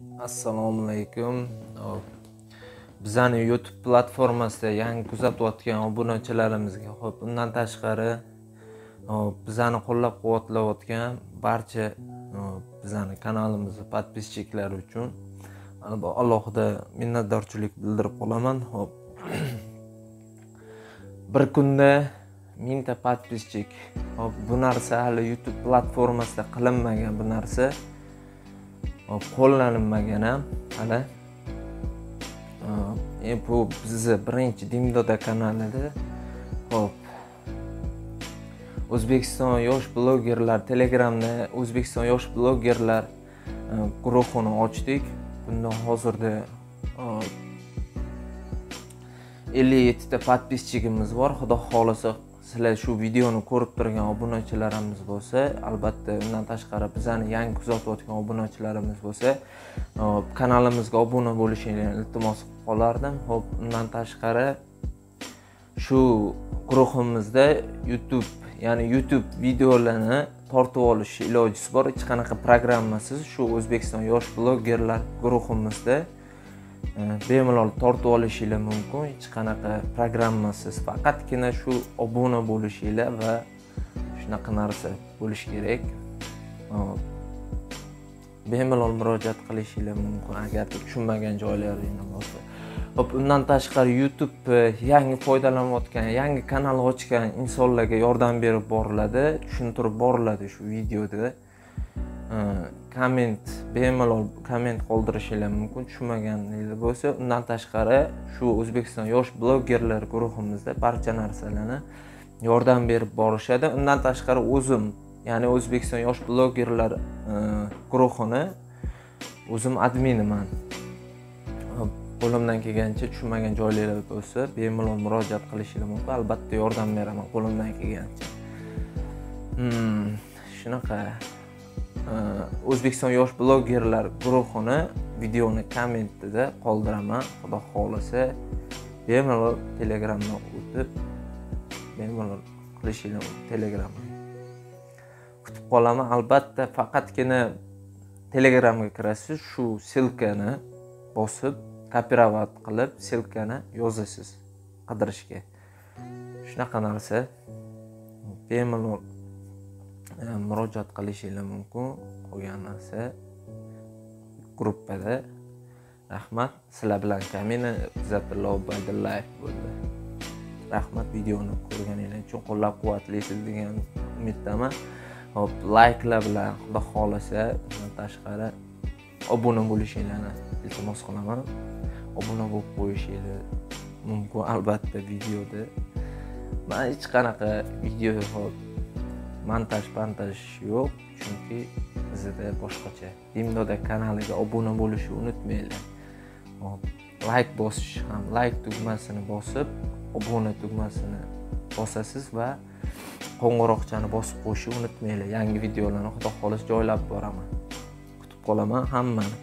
assalomu alaykum Hop. Oh. bizani youtube platformasida yangi kuzatayotgan obunachilarimizga hop undan tashqari hop, bizani qo'llab quvvatlayotgan barcha oh, bizani kanalimizni подписчиклari uchun alohida minnatdorchilik bildirib qolaman. Hop. Bir kunda mingta подписчик hop bu narsa hali youtube platformasida qilinmagan bu narsa. Qo'llanilmagan ham hali Hop, bu bizni birinchi dimdoda kanalida hop o'zbekiston yosh blogerlar telegramda o'zbekiston yosh blogerlar guruhini ochdik bundan hozirda ellik yettita подписчигimiz bor xudo xohlasa sizlar shu videoni ko'rib turgan obunachilarimiz bo'lsa albatta undan tashqari bizani yangi kuzatayotgan obunachilarimiz bo'lsa hop, kanalimizga obuna bo'lishinglarni iltimos qilib qolardim. Hop undan tashqari shu guruhimizda youtube ya'ni youtube videolarni tortib olish ilojisi bor. Hech qanaqa programmasiz shu o'zbekiston yosh blogerlar guruhimizda. Э, bemalol tortib olishinglar mumkin. Hech qanaqa programmasiz. Faqatgina shu obuna bo'lishinglar va shunaqa narsa bo'lishi kerak. Hop. bemalol murojaat qilishinglar mumkin. Agar tushunmagan joylaringni bo'lsa. Hop undan tashqari youtube e, yangi foydalanayotgan yangi kanal ochgan insonlarga yordam berib boriladi. Tushuntirib boriladi shu videoda. Komment bemalol komment qoldirishinglar mumkin tushunmaganinglar bo'lsa undan tashqari shu o'zbekiston yosh blogerlar guruhimizda barcha narsalarni yordam berib borishadi. Undan tashqari o'zim ya'ni o'zbekiston yosh blogerlar e, guruhini o'zim adminiman. Qo'limdan kelgancha tushunmagan joylar bo'lsa bemalol murojaat qilishinglar mumkin albatta yordam beraman qo'limdan kelgancha. Hmm, shunaqa. e, Э, o'zbekiston yosh blogerlar guruhini videoni kommentida qoldiraman. Xudo xohlasa. Bemalol telegramdan o'tib bemalol qilishinglar telegramni kutib qolaman. Albatta faqatgina telegramga kirasiz. Shu ssilkani bosib kopirovat qilib ssilkani yozasiz qidirishga. Shunaqa narsa. Bemalol murojaat qilishinglar mumkin qolgan narsa gruppada. Rahmat. Sizlar bilan kamina izzatullo ubaydullayev bo'ldi. Rahmat videoni ko'rganinglar uchun qo'llab quvvatlaysiz degan umiddaman. Hop layklar bilan xudo xohlasa undan tashqari obuna bo'lishinglarni iltimos qilaman. Obuna bo'lib qo'yishinglar mumkin albatta videoda. Man hech qanaqa video hop montaj pantaj yo'q chunki bizda boshqacha. Imdoda kanaliga obuna bo'lishni unutmanglar hop layk bosish ham layk tugmasini bosib obuna tugmasini bosasiz va qo'ng'iroqchani bosib qo'yishni unutmanglar yangi videolarni xudo xohlasa joylab boraman. Kutib qolaman hammani.